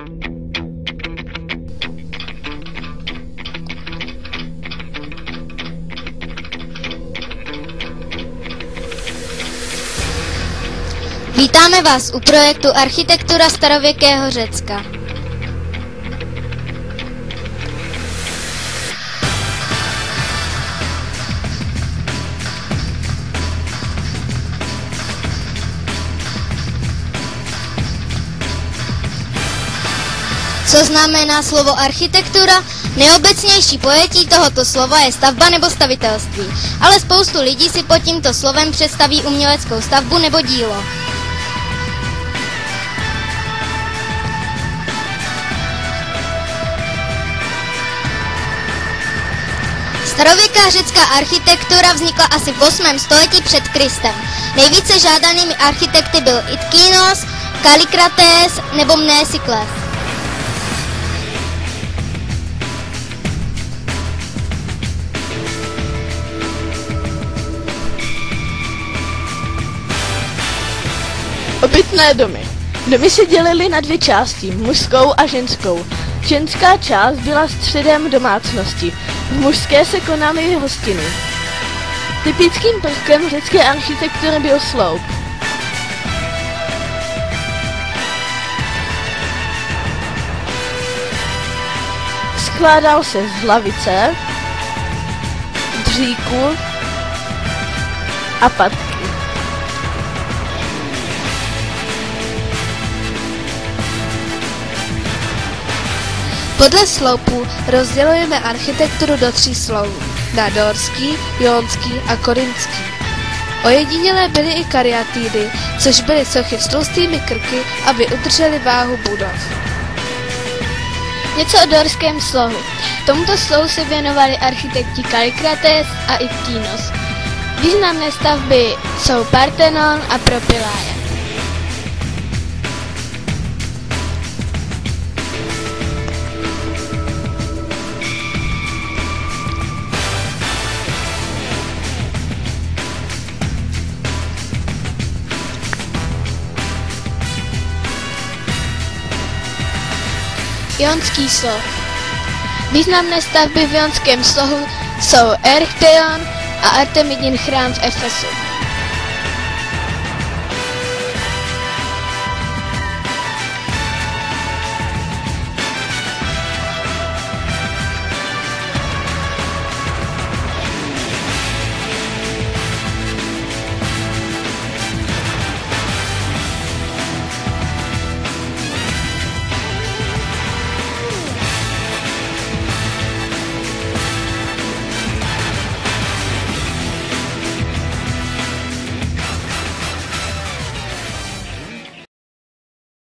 Vítáme vás u projektu Architektura starověkého Řecka. Co znamená slovo architektura? Nejobecnější pojetí tohoto slova je stavba nebo stavitelství, ale spoustu lidí si pod tímto slovem představí uměleckou stavbu nebo dílo. Starověká řecká architektura vznikla asi v 8. století před Kristem. Nejvíce žádanými architekty byl Itkynos, Kalikrates nebo Mnesikles. Obytné domy. Domy se dělily na dvě části, mužskou a ženskou. Ženská část byla středem domácnosti. V mužské se konaly hostiny. Typickým prvkem řecké architektury byl sloup. Skládal se z hlavice, dříku a patky. Podle sloupů rozdělujeme architekturu do tří sloupů. Na dorský, jonský a korinský. Ojedinělé byly i kariatídy, což byly sochy s tlustými krky, aby udržely váhu budov. Něco o dorském slohu. Tomuto slohu se věnovali architekti Kalikrates a Itkynos. Významné stavby jsou Parthenon a Propylája. Jonský sloh. Významné stavby v jonském slohu jsou Erchtheion a Artemidin chrám v Efesu.